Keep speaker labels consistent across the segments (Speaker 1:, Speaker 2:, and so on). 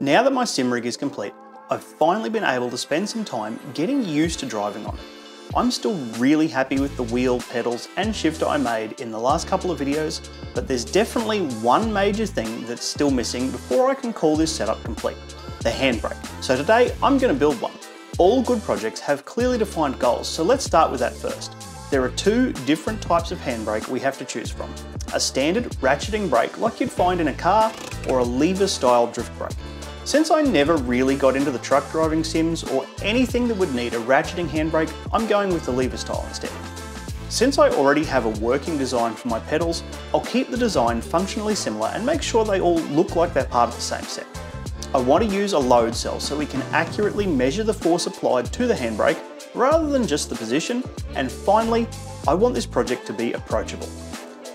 Speaker 1: Now that my sim rig is complete, I've finally been able to spend some time getting used to driving on it. I'm still really happy with the wheel, pedals and shifter I made in the last couple of videos, but there's definitely one major thing that's still missing before I can call this setup complete, the handbrake. So today I'm going to build one. All good projects have clearly defined goals, so let's start with that first. There are two different types of handbrake we have to choose from. A standard ratcheting brake like you'd find in a car, or a lever style drift brake. Since I never really got into the truck driving sims or anything that would need a ratcheting handbrake, I'm going with the lever style instead. Since I already have a working design for my pedals, I'll keep the design functionally similar and make sure they all look like they're part of the same set. I want to use a load cell so we can accurately measure the force applied to the handbrake rather than just the position. And finally, I want this project to be approachable.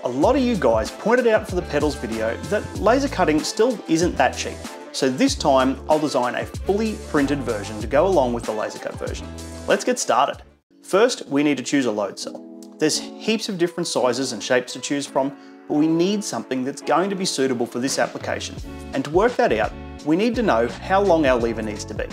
Speaker 1: A lot of you guys pointed out for the pedals video that laser cutting still isn't that cheap. So this time I'll design a fully printed version to go along with the laser cut version. Let's get started. First, we need to choose a load cell. There's heaps of different sizes and shapes to choose from, but we need something that's going to be suitable for this application. And to work that out, we need to know how long our lever needs to be.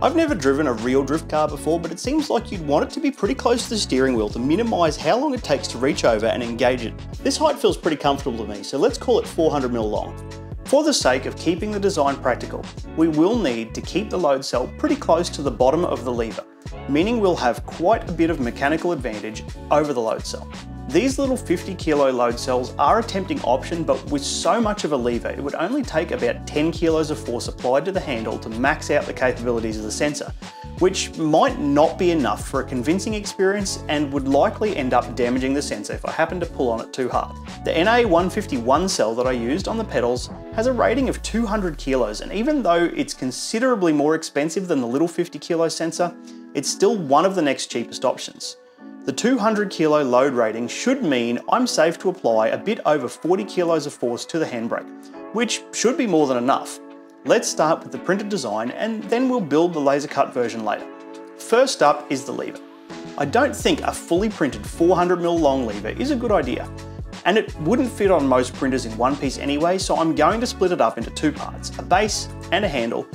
Speaker 1: I've never driven a real drift car before, but it seems like you'd want it to be pretty close to the steering wheel to minimise how long it takes to reach over and engage it. This height feels pretty comfortable to me, so let's call it 400mm long. For the sake of keeping the design practical, we will need to keep the load cell pretty close to the bottom of the lever, meaning we'll have quite a bit of mechanical advantage over the load cell. These little 50 kilo load cells are a tempting option, but with so much of a lever, it would only take about 10 kilos of force applied to the handle to max out the capabilities of the sensor, which might not be enough for a convincing experience and would likely end up damaging the sensor if I happen to pull on it too hard. The NA151 cell that I used on the pedals has a rating of 200 kilos, and even though it's considerably more expensive than the little 50 kilo sensor, it's still one of the next cheapest options. The 200 kilo load rating should mean I'm safe to apply a bit over 40 kilos of force to the handbrake, which should be more than enough. Let's start with the printed design and then we'll build the laser cut version later. First up is the lever. I don't think a fully printed 400mm long lever is a good idea, and it wouldn't fit on most printers in one piece anyway, so I'm going to split it up into two parts, a base and a handle,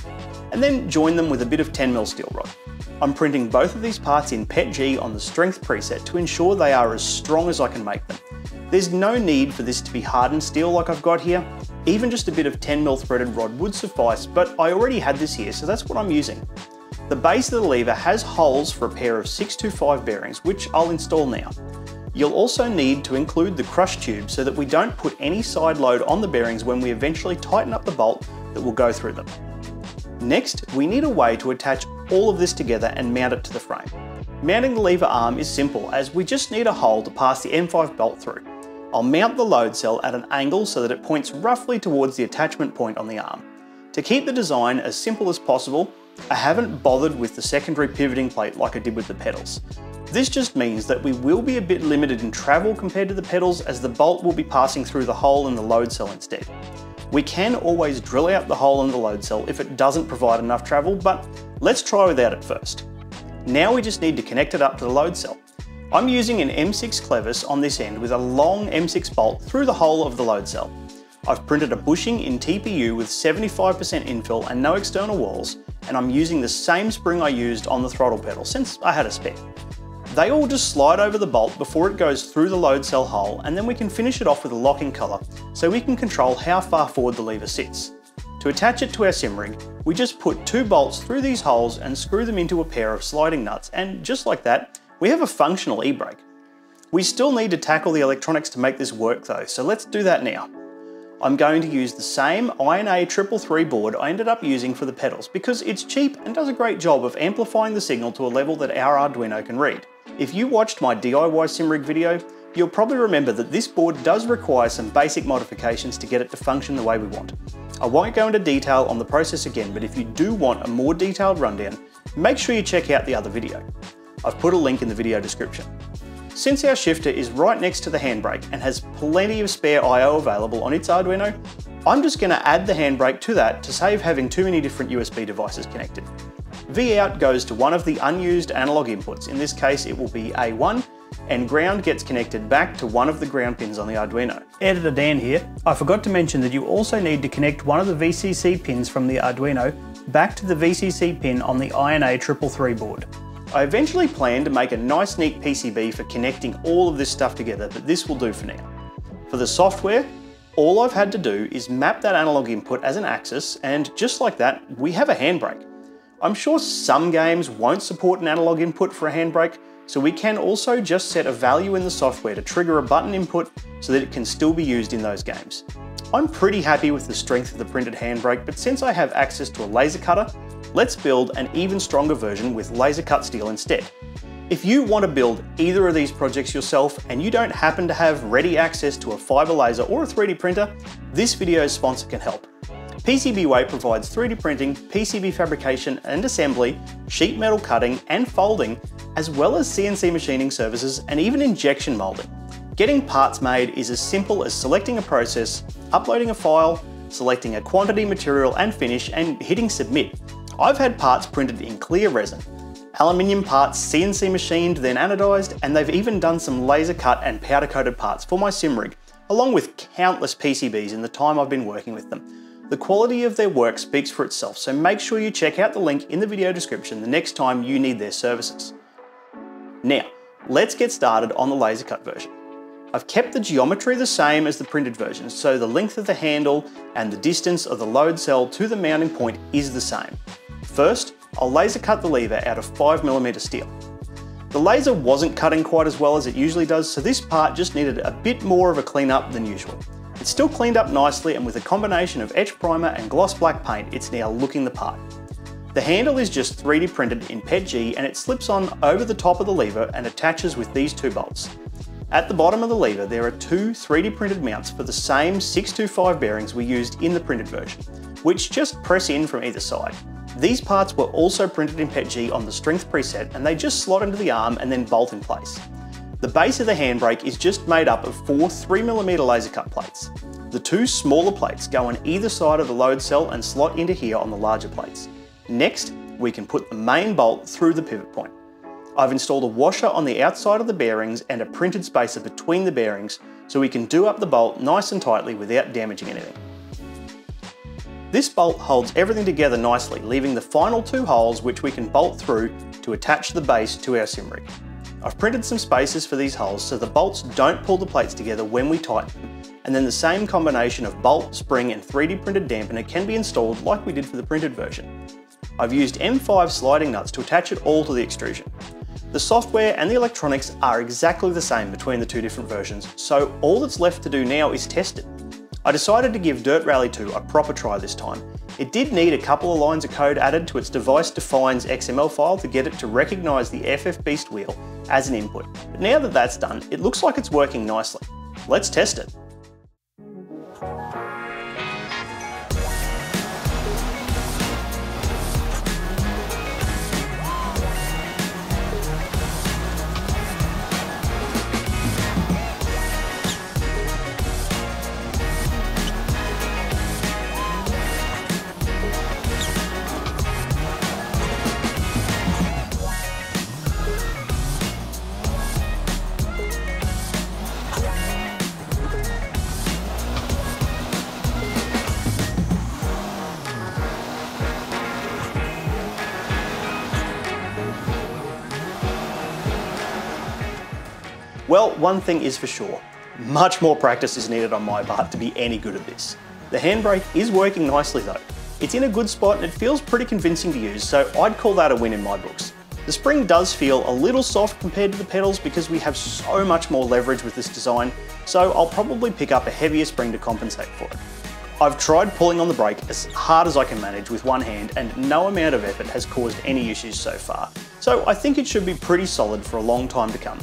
Speaker 1: and then join them with a bit of 10mm steel rod. I'm printing both of these parts in PETG on the strength preset to ensure they are as strong as I can make them. There's no need for this to be hardened steel like I've got here, even just a bit of 10mm threaded rod would suffice, but I already had this here, so that's what I'm using. The base of the lever has holes for a pair of 625 bearings, which I'll install now. You'll also need to include the crush tube so that we don't put any side load on the bearings when we eventually tighten up the bolt that will go through them. Next, we need a way to attach all of this together and mount it to the frame. Mounting the lever arm is simple as we just need a hole to pass the M5 bolt through. I'll mount the load cell at an angle so that it points roughly towards the attachment point on the arm. To keep the design as simple as possible, I haven't bothered with the secondary pivoting plate like I did with the pedals. This just means that we will be a bit limited in travel compared to the pedals as the bolt will be passing through the hole in the load cell instead. We can always drill out the hole in the load cell if it doesn't provide enough travel, but let's try without it first. Now we just need to connect it up to the load cell. I'm using an M6 clevis on this end with a long M6 bolt through the hole of the load cell. I've printed a bushing in TPU with 75% infill and no external walls, and I'm using the same spring I used on the throttle pedal since I had a spare. They all just slide over the bolt before it goes through the load cell hole and then we can finish it off with a locking collar so we can control how far forward the lever sits. To attach it to our sim rig, we just put two bolts through these holes and screw them into a pair of sliding nuts and just like that, we have a functional e-brake. We still need to tackle the electronics to make this work though, so let's do that now. I'm going to use the same INA 333 board I ended up using for the pedals because it's cheap and does a great job of amplifying the signal to a level that our Arduino can read. If you watched my DIY SimRig video, you'll probably remember that this board does require some basic modifications to get it to function the way we want. I won't go into detail on the process again, but if you do want a more detailed rundown, make sure you check out the other video. I've put a link in the video description. Since our shifter is right next to the handbrake and has plenty of spare I.O. available on its Arduino, I'm just going to add the handbrake to that to save having too many different USB devices connected. V out goes to one of the unused analog inputs, in this case it will be A1, and ground gets connected back to one of the ground pins on the Arduino. Editor Dan here. I forgot to mention that you also need to connect one of the VCC pins from the Arduino back to the VCC pin on the INA 333 board. I eventually plan to make a nice neat PCB for connecting all of this stuff together, but this will do for now. For the software, all I've had to do is map that analog input as an axis, and just like that, we have a handbrake. I'm sure some games won't support an analog input for a handbrake, so we can also just set a value in the software to trigger a button input so that it can still be used in those games. I'm pretty happy with the strength of the printed handbrake, but since I have access to a laser cutter, let's build an even stronger version with laser cut steel instead. If you want to build either of these projects yourself and you don't happen to have ready access to a fiber laser or a 3D printer, this video's sponsor can help. PCBWay provides 3D printing, PCB fabrication and assembly, sheet metal cutting and folding, as well as CNC machining services and even injection molding. Getting parts made is as simple as selecting a process, uploading a file, selecting a quantity, material and finish and hitting submit. I've had parts printed in clear resin, aluminium parts CNC machined then anodized, and they've even done some laser cut and powder coated parts for my sim rig, along with countless PCBs in the time I've been working with them. The quality of their work speaks for itself, so make sure you check out the link in the video description the next time you need their services. Now, let's get started on the laser cut version. I've kept the geometry the same as the printed version, so the length of the handle and the distance of the load cell to the mounting point is the same. First, I'll laser cut the lever out of 5mm steel. The laser wasn't cutting quite as well as it usually does, so this part just needed a bit more of a clean up than usual. It's still cleaned up nicely and with a combination of etch primer and gloss black paint, it's now looking the part. The handle is just 3D printed in PETG and it slips on over the top of the lever and attaches with these two bolts. At the bottom of the lever, there are two 3D printed mounts for the same 625 bearings we used in the printed version, which just press in from either side. These parts were also printed in PETG on the strength preset and they just slot into the arm and then bolt in place. The base of the handbrake is just made up of four 3mm laser cut plates. The two smaller plates go on either side of the load cell and slot into here on the larger plates. Next, we can put the main bolt through the pivot point. I've installed a washer on the outside of the bearings and a printed spacer between the bearings so we can do up the bolt nice and tightly without damaging anything. This bolt holds everything together nicely, leaving the final two holes which we can bolt through to attach the base to our sim rig. I've printed some spacers for these holes so the bolts don't pull the plates together when we tighten them, and then the same combination of bolt, spring and 3D printed dampener can be installed like we did for the printed version. I've used M5 sliding nuts to attach it all to the extrusion. The software and the electronics are exactly the same between the two different versions, so all that's left to do now is test it. I decided to give Dirt Rally 2 a proper try this time. It did need a couple of lines of code added to its device defines XML file to get it to recognise the FF Beast wheel as an input. But now that that's done, it looks like it's working nicely. Let's test it. Well, one thing is for sure, much more practice is needed on my part to be any good at this. The handbrake is working nicely though. It's in a good spot and it feels pretty convincing to use, so I'd call that a win in my books. The spring does feel a little soft compared to the pedals because we have so much more leverage with this design, so I'll probably pick up a heavier spring to compensate for it. I've tried pulling on the brake as hard as I can manage with one hand and no amount of effort has caused any issues so far, so I think it should be pretty solid for a long time to come.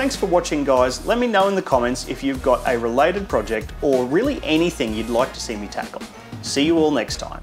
Speaker 1: Thanks for watching guys, let me know in the comments if you've got a related project or really anything you'd like to see me tackle. See you all next time.